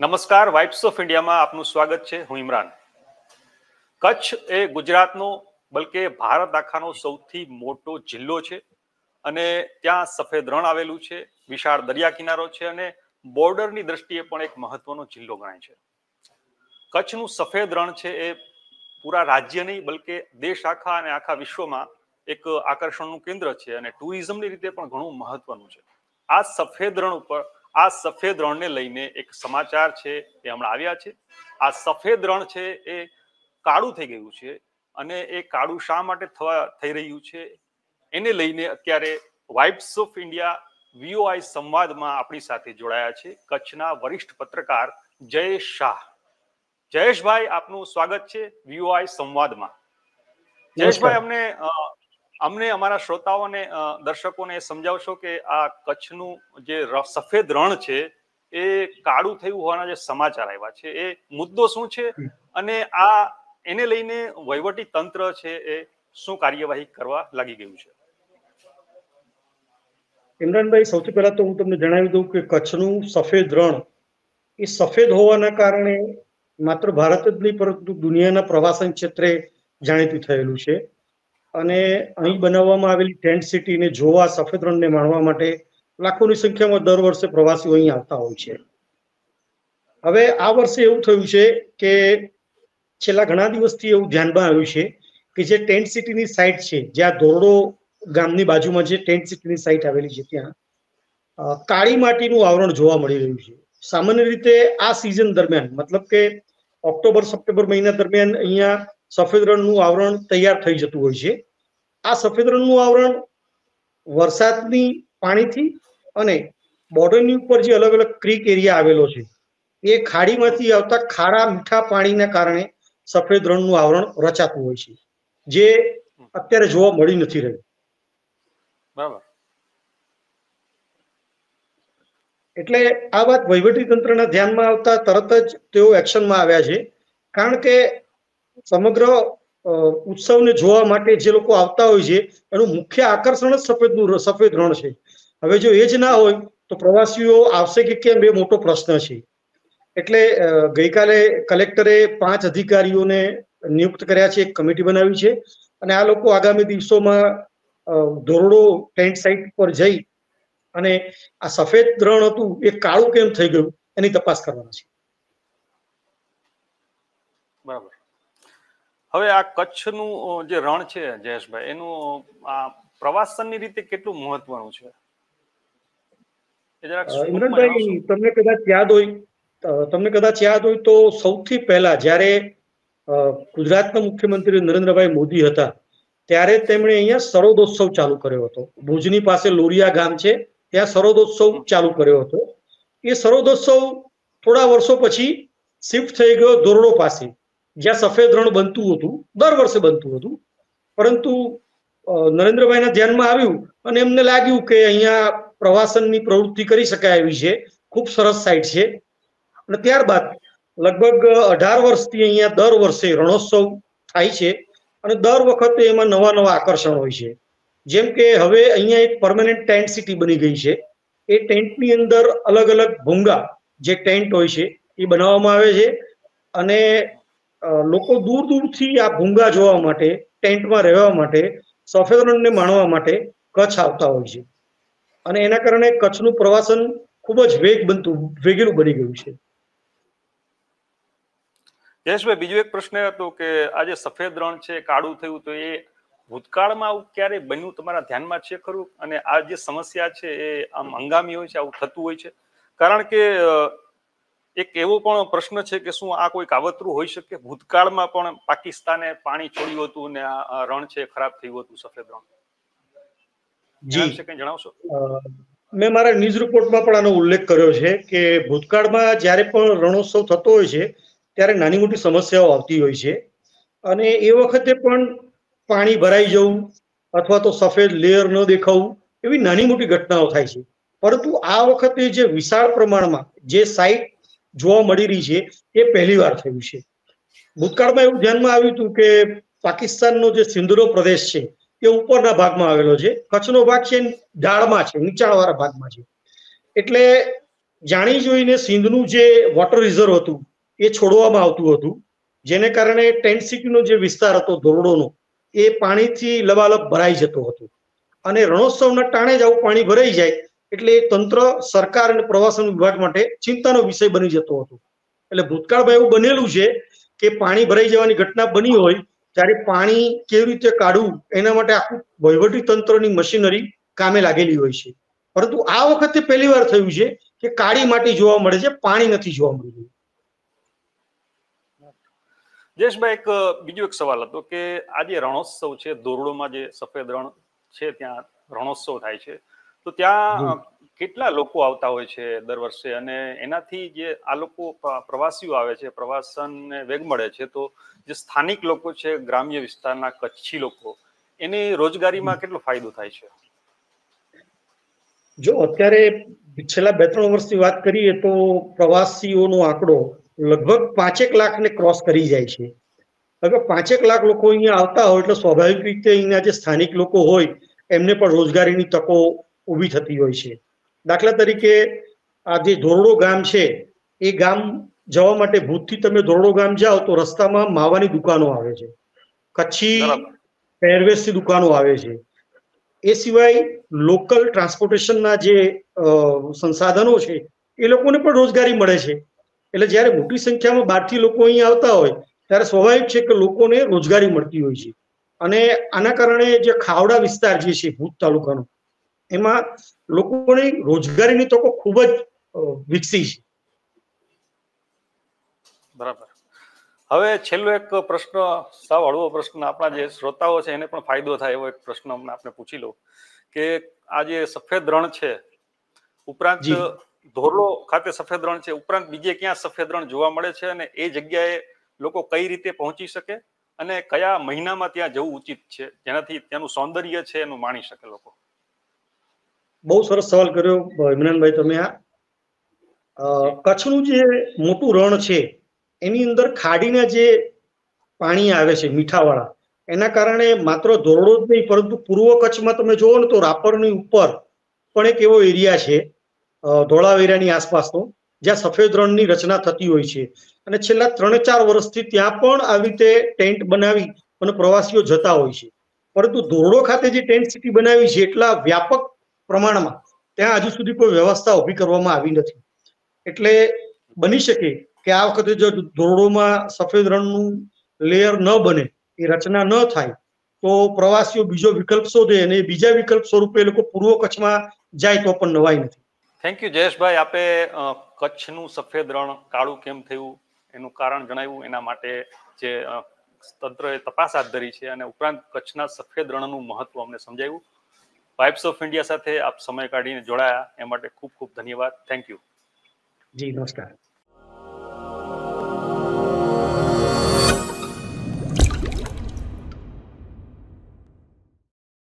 નમસ્કાર vibes of ઇન્ડિયામાં આપનું સ્વાગત છે. હું ઇમરાન. કચ્છ એ ગુજરાતનો, બલકે ભારત આખાનો સૌથી મોટો જિલ્લો છે અને ત્યાં સફેદ રણ આવેલું છે, વિશાળ દરિયા કિનારો છે અને બોર્ડરની દ્રષ્ટિએ પણ એક મહત્વનો જિલ્લો ગણાય છે. કચ્છનું સફેદ રણ છે એ પૂરા રાજ્ય નહીં, બલકે દેશ આખા અને આખા વિશ્વમાં એક આકર્ષણનું કેન્દ્ર છે અને ટુરિઝમની રીતે પણ ઘણું મહત્વનું છે. આ સફેદ રણ ઉપર આ સફેદ રણને લઈને એક સમાચાર છે એ હમણાં આવ્યા છે. આ સફેદ રણ છે એ કાળું થઈ ગયું છે અને એ કાળું શા માટે થવા થઈ રહ્યું છે? એને લઈને અત્યારે વાઇબ્સ ઓફ ઇન્ડિયા વીઓઆઈ સંવાદમાં આપણી સાથે જોડાયા છે. કચ્છના વરિષ્ઠ પત્રકાર જયેશ શાહ. જયેશભાઈ આપનું સ્વાગત છે વીઓઆઈ સંવાદમાં. જયેશભાઈ અમને અમને અમારા શ્રોતાઓને દર્શકોને સમજાવશો કે આ કચ્છનું જે સફેદ રણ છે એ કાળું થયું હોવાના જે સમાચાર આવ્યા છે એ મુદ્દો શું છે? અને આ એને લઈને વહીવટી તંત્ર છે એ શું કાર્યવાહી કરવા લાગી ગયું છે? ઇમરાનભાઈ સૌથી પહેલા તો હું તમને જણાવી દઉં કે કચ્છનું સફેદ રણ એ સફેદ હોવાના કારણે માત્ર ભારત જ નહીં પરંતુ દુનિયાના પ્રવાસન ક્ષેત્રે જાણીતું થયેલું છે. અને અહીં બનાવવામાં આવેલી ટેન્ટ સિટીને જોવા સફેદ રણને માણવા માટે લાખોની સંખ્યામાં દર વર્ષે પ્રવાસીઓ અહીં આવતા હોય છે. હવે આ વર્ષે એવું થયું છે કે છેલ્લા ઘણા દિવસથી એવું ધ્યાનમાં આવ્યું છે કે જે ટેન્ટ સિટીની સાઇટ છે જ્યાં ધોરડો ગામની બાજુમાં જે ટેન્ટ સિટીની સાઇટ આવેલી છે ત્યાં કાળી માટીનું આવરણ જોવા મળી રહ્યું છે. સામાન્ય રીતે આ સિઝન દરમિયાન, મતલબ કે ઓક્ટોબર, સપ્ટેમ્બર મહિના દરમિયાન અહીંયા સફેદ રણનું આવરણ તૈયાર થઈ જતું હોય છે. આ સફેદ રણનું આવરણ વરસાદની પાણીથી અને બોર્ડરની ઉપર જે અલગ અલગ ક્રીક એરિયા આવેલો છે એ ખાડીમાંથી આવતા ખારા મીઠા પાણીના કારણે સફેદ રણનું આવરણ રચાતું હોય છે જે અત્યારે જોવા મળી નથી રહ્યું. બરાબર. એટલે આ વાત વહીવટી તંત્રના ધ્યાનમાં આવતા તરત જ તેઓ એક્શનમાં આવ્યા છે. કારણ કે સમગ્ર ઉત્સવને જોવા માટે જે લોકો આવતા હોય છે, એનું મુખ્ય આકર્ષણ જ સફેદનું સફેદ રણ છે. હવે જો એ જ ના હોય, તો પ્રવાસીઓ આવશે કે કેમ એ મોટો પ્રશ્ન છે. એટલે ગઈકાલે કલેક્ટરે પાંચ અધિકારીઓને નિયુક્ત કર્યા છે, એક કમિટી બનાવી છે, અને આ લોકો આગામી દિવસોમાં ધોરડો ટેન્ટ સાઇટ પર જઈ અને આ સફેદ રણ હતું, એ કાળું કેમ થઈ ગયું, એની તપાસ કરવાના છે. બરાબર. હવે આ કચ્છનું જે રણ છે જયેશભાઈ એનું આ પ્રવાસનની રીતે કેટલું મહત્વનું છે? ઇમરાનભાઈ તમને કદાચ યાદ હોય તમને કદાચ યાદ હોય તો સૌથી પહેલા જ્યારે ગુજરાતના મુખ્યમંત્રી નરેન્દ્રભાઈ મોદી હતા ત્યારે તેમણે અહીંયા સરોદોત્સવ ચાલુ કર્યો હતો. ભુજની પાસે લોરિયા ગામ છે ત્યાં સરોદોત્સવ ચાલુ કર્યો હતો. એ સરોદોત્સવ થોડા વર્ષો પછી શિફ્ટ થઈ ગયો ધોરડો પાસે. જ્યાં સફેદ રણ બનતું હતું, દર વર્ષે બનતું હતું. પરંતુ નરેન્દ્રભાઈના ધ્યાનમાં આવ્યું અને એમને લાગ્યું કે અહીંયા પ્રવાસનની પ્રવૃત્તિ કરી શકાય એવી છે. ખૂબ સરસ સાઇટ છે. અને ત્યારબાદ, લગભગ અઢાર વર્ષથી અહીંયા દર વર્ષે રણોત્સવ થાય છે અને દર વખતે એમાં નવા નવા આકર્ષણ હોય છે. જેમ કે હવે અહીંયા એક પરમાનન્ટ ટેન્ટ સિટી બની ગઈ છે. એ ટેન્ટની અંદર અલગ અલગ ભૂંગા જે ટેન્ટ હોય છે એ બનાવવામાં આવે છે. અને લોકો દૂર દૂરથી આ ભૂંગા જોવા માટે, ટેન્ટમાં રહેવા માટે સફેદ રણને માણવા માટે કચ્છ આવતા હોય છે. અને એના કારણે કચ્છનું પ્રવાસન ખૂબ જ વેગ બનતું, વેગેલું બની ગયું છે. જયેશભાઈ, બીજો એક પ્રશ્ન હતો કે આ જે સફેદ રણ છે, કાળું થયું, તો એ ભૂતકાળમાં આવું ક્યારે બન્યું? તમારા ધ્યાનમાં છે ખરું? અને આ જે સમસ્યા છે, એ આમ હંગામી હોય છે, આવું થતું હોય છે? કારણ કે એક એવો પણ પ્રશ્ન છે કે શું આ કોઈ કાવતરું હોઈ શકે? ભૂતકાળમાં પણ પાકિસ્તાને પાણી છોડ્યું હતું ને આ રણ છે ખરાબ થયું હતું સફેદ રણ. જી. કઈ જણાવશો? મેં મારા ન્યૂઝ રિપોર્ટમાં પણ આનો ઉલ્લેખ કર્યો છે કે ભૂતકાળમાં જ્યારે પણ રણોત્સવ થતો હોય છે ત્યારે નાની મોટી સમસ્યાઓ આવતી હોય છે. અને એ વખતે પણ પાણી ભરાઈ જવું અથવા તો સફેદ લેયર ન દેખાવું એવી નાની મોટી ઘટનાઓ થાય છે. પરંતુ આ વખતે જે વિશાળ પ્રમાણમાં જે સાઇટ જોવા મળી રહી છે એ પહેલી વાર થયું છે. ભૂતકાળમાં એવું ધ્યાનમાં આવ્યું હતું કે પાકિસ્તાનનો જે સિંધુરો પ્રદેશ છે, એ ઉપરના ભાગમાં આવેલો છે. કચ્છનો ભાગ છે ઢાળમાં છે, નીચાણવાળા ભાગમાં છે. એટલે જાણી જોઈને સિંધનું જે વોટર રિઝર્વ હતું, એ છોડવામાં આવતું હતું. જેને કારણે ટેન્ટ સિટીનો જે વિસ્તાર હતો, ધોરડોનો, એ પાણીથી લબાલબ ભરાઈ જતો હતો. અને રણોત્સવના ટાણે જ આવું પાણી ભરાઈ જાય એટલે તંત્ર સરકાર અને પ્રવાસન વિભાગ માટે ચિંતાનો વિષય બની જતો હતો. એટલે ભૂતકાળમાં એવું બનેલું છે કે પાણી ભરાઈ જવાની ઘટના બની હોય ત્યારે પાણી કેવી રીતે કાઢવું એના માટે આખું વહીવટી તંત્રની મશીનરી કામે લાગેલી હોય છે. પરંતુ આ વખતે પહેલી વાર થયું છે કે કાળી માટી જોવા મળે છે, પાણી નથી જોવા મળ્યું. જયેશભાઈ, એક બીજો એક સવાલ હતો કે આ જે રણોત્સવ છે ધોરડોમાં જે સફેદ રણ છે, ત્યાં રણોત્સવ થાય છે. તો ત્યાં કેટલા લોકો આવતા હોય છે દર વર્ષે? અને એનાથી જે આ લોકો પ્રવાસીઓ આવે છે પ્રવાસનને વેગ મળે છે તો જે સ્થાનિક લોકો છે ગ્રામ્ય વિસ્તારના કચ્છી લોકો એને રોજગારીમાં કેટલો ફાયદો થાય છે? જો અત્યારે છેલ્લા બે ત્રણ વર્ષની વાત કરીએ તો પ્રવાસીઓનો આંકડો લગભગ પાંચેક લાખને ક્રોસ કરી જાય છે. હવે પાંચેક લાખ લોકો અહીંયા આવતા હોય એટલે સ્વાભાવિક રીતે અહીંયા જે સ્થાનિક લોકો હોય એમને પણ રોજગારીની તકો ઊભી થતી હોય છે. દાખલા તરીકે આ જે ધોરડો ગામ છે એ ગામ જવા માટે ભૂતથી તમે ધોરડો ગામ જાઓ તો રસ્તામાં માવાની દુકાનો આવે છે. કચ્છી પહેરવેશની દુકાનો આવે છે. એ સિવાય લોકલ ટ્રાન્સપોર્ટેશનના જે સંસાધનો છે એ લોકોને પણ રોજગારી મળે છે. એટલે જ્યારે મોટી સંખ્યામાં બહારથી લોકો અહીં આવતા હોય ત્યારે સ્વાભાવિક છે કે લોકોને રોજગારી મળતી હોય છે. અને આના કારણે જે ખાવડા વિસ્તાર જે છે ભૂત તાલુકાનો એમાં લોકોની રોજગારીની તકો ખૂબ જ વિકસી છે. બરાબર. હવે છેલ્લો એક પ્રશ્ન સાવ હળવો પ્રશ્ન આપણા જે શ્રોતાઓ છે એને પણ ફાયદો થાય એવો એક પ્રશ્ન અમને આપણે પૂછી લો કે આ જે સફેદ રણ છે ઉપરાંત ધોરડો ખાતે સફેદ રણ છે ઉપરાંત બીજે ક્યાં સફેદ રણ જોવા મળે છે અને એ જગ્યાએ લોકો કઈ રીતે પહોંચી શકે અને કયા મહિનામાં ત્યાં જવું ઉચિત છે જેનાથી ત્યાંનું સૌંદર્ય છે એનું માણી શકે લોકો? બહુ સરસ સવાલ કર્યો ઇમરાનભાઈ તમે આ. કચ્છનું જે મોટું રણ છે, એની અંદર ખાડીના જે પાણી આવે છે, મીઠાવાળા, એના કારણે માત્ર ધોરડો જ નહીં, પરંતુ પૂર્વ કચ્છમાં તમે જુઓ ને તો રાપરની ઉપર પણ એક એવો એરિયા છે ધોળાવેરાની આસપાસનો, જ્યાં સફેદ રણની રચના થતી હોય છે. અને છેલ્લા ત્રણ ચાર વર્ષથી ત્યાં પણ આવી રીતે ટેન્ટ બનાવી અને પ્રવાસીઓ જતા હોય છે. પરંતુ ધોરડો ખાતે જે ટેન્ટ સિટી બનાવી છે, એટલા વ્યાપક પ્રમાણમાં ત્યાં હજુ સુધી કોઈ વ્યવસ્થા ઊભી કરવામાં આવી નથી. એટલે બની શકે કે આ વખતે જો ધોરડોમાં સફેદ રણનું લેયર ન બને, એ રચના ન થાય, તો પ્રવાસીઓ બીજો વિકલ્પ શોધે અને બીજા વિકલ્પ સ્વરૂપે એ લોકો પૂર્વ કચ્છમાં જાય તો પણ નવાઈ નથી. Thank you Jayeshbhai. આપે કચ્છનું સફેદ રણ કાળું કેમ થયું? એનું કારણ જણાવ્યું. એના માટે જે તંત્રએ તપાસ હાથ ધરી છે અને ઉપરાંત કચ્છના સફેદ રણનું મહત્વ અમને સમજાવ્યું. વાઇબ્સ ઓફ ઇન્ડિયા સાથે આપ સમય કાઢીને જોડાયા. એ માટે ખૂબ ખૂબ ધન્યવાદ. થેન્ક યુ જી, નમસ્કાર.